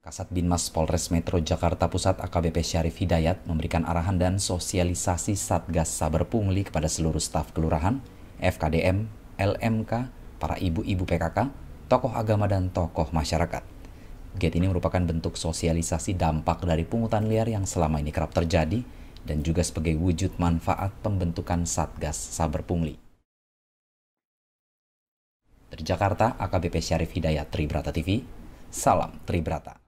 Kasat Binmas Polres Metro Jakarta Pusat AKBP Syarif Hidayat memberikan arahan dan sosialisasi Satgas Saber Pungli kepada seluruh staf kelurahan, FKDM, LMK, para ibu-ibu PKK, tokoh agama dan tokoh masyarakat. Gate ini merupakan bentuk sosialisasi dampak dari pungutan liar yang selama ini kerap terjadi dan juga sebagai wujud manfaat pembentukan Satgas Saber Pungli. Dari Jakarta, AKBP Syarif Hidayat Tribrata TV, Salam Tribrata.